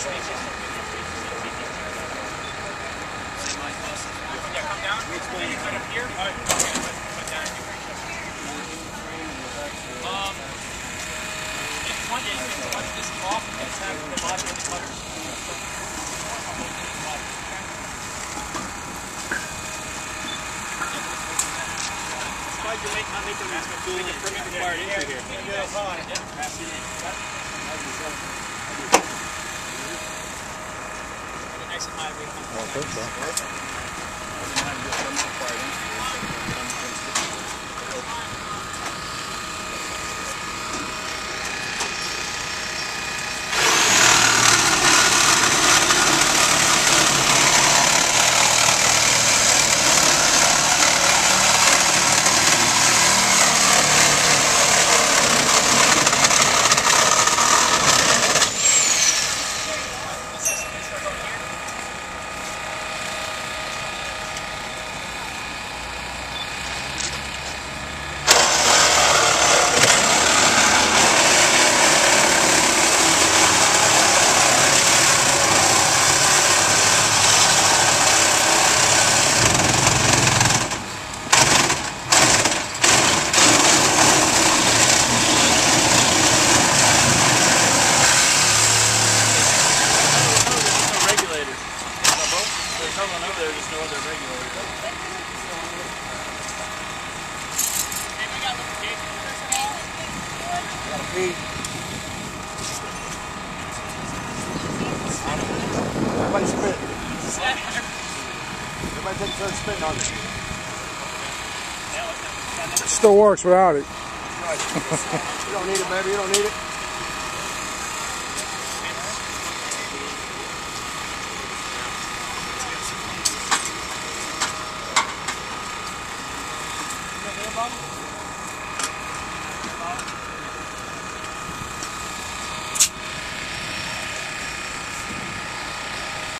Yeah, come down. Explain. Put up here. All right. Put down. Um, if you want, yeah, you can cut this off just have the bottom of the. Surprised you're not making this doing the permit required entry here. Nice Một. One over there, there's no other regulator. Gotta pee. Everybody spit. Everybody take a turn spitting on it. Still works without it. You don't need it, baby. You don't need it. Thank you.